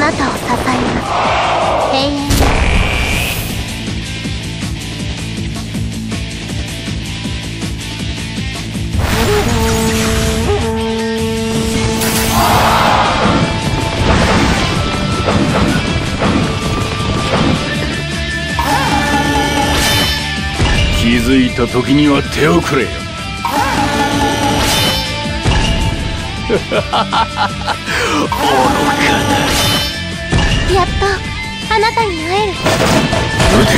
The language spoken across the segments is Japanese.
なたを支えます永遠に気づいた時には手遅れよ。愚かなやっとあなたに会える。撃て。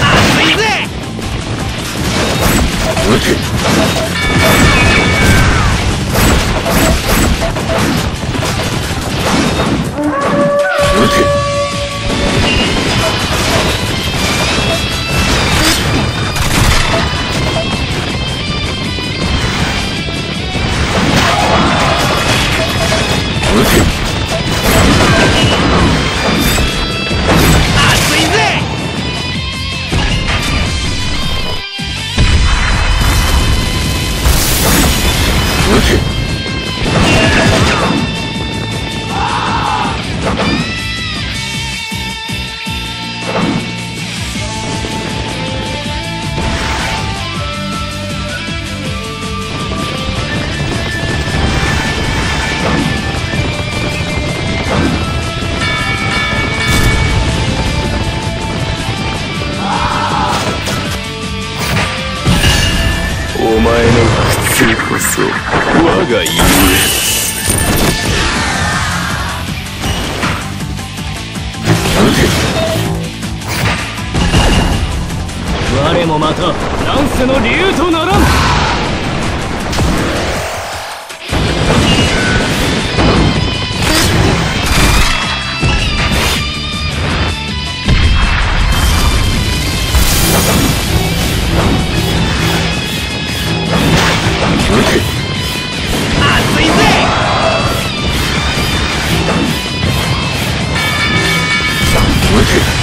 熱いぜ撃て我が憂撃て我もまた乱世の竜とならん。撃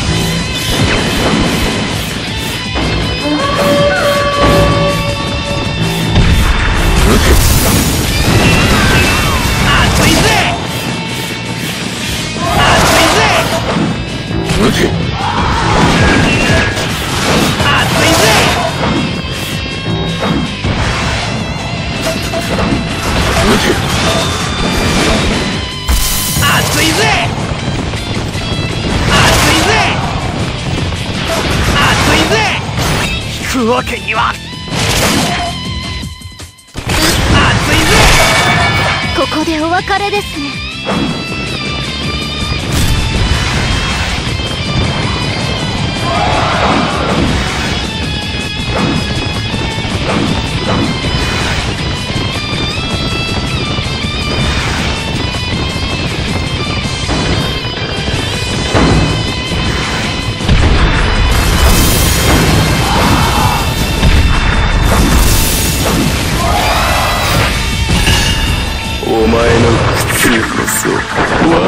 ぜ引くわけには。熱いぜここでお別れですね。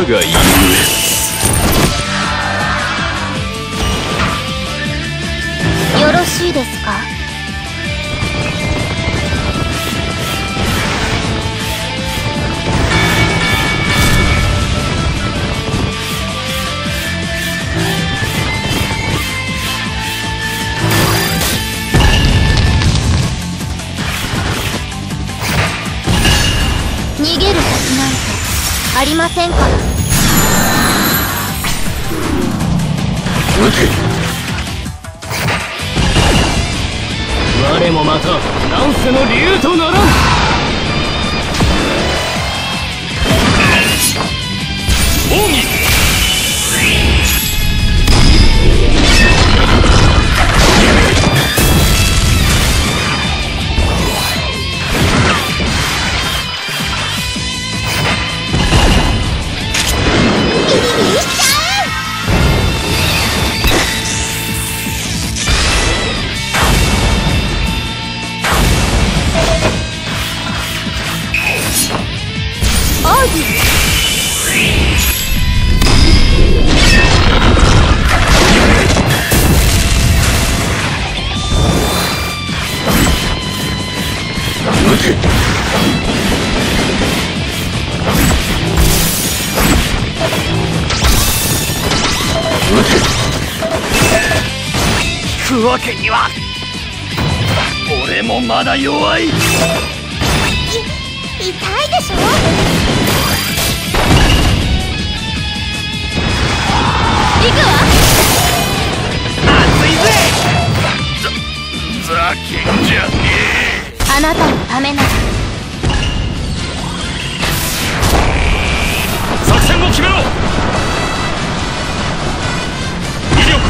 が憂よろしいですか？逃げるはずなんてありませんから。なんせの理由とならん。引くわけには俺もまだ弱い。い痛いでしょ？行くわ。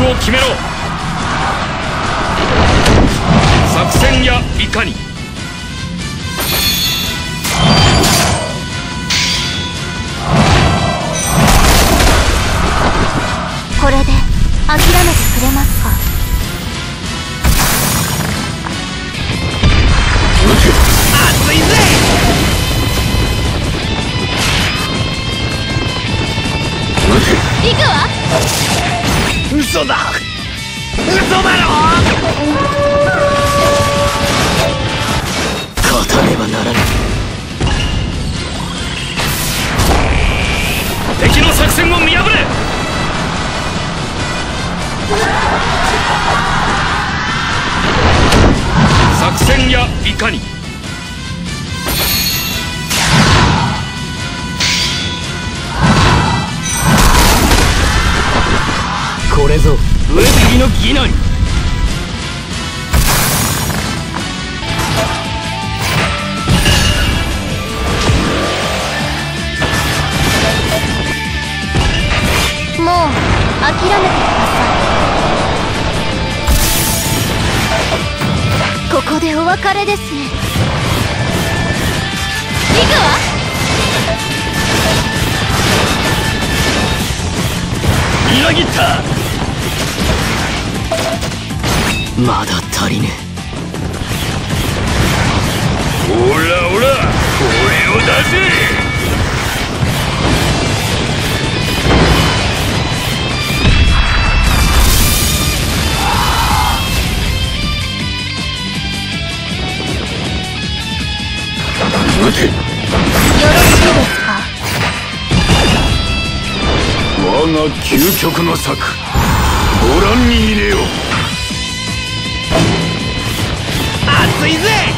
を決めろ。作戦やいかに。これで諦めてくれますか？熱いぜ。行くわ嘘だ。嘘だろ。勝たねばならぬ。敵の作戦を見破れ。作戦やいかにれぞ。上杉の義なりもう諦めてください。ここでお別れですね。行くわ。裏切ったまだ足りねほらほら声を出せ。よろしいですか？我が究極の策ご覧に入れよ。熱いぜ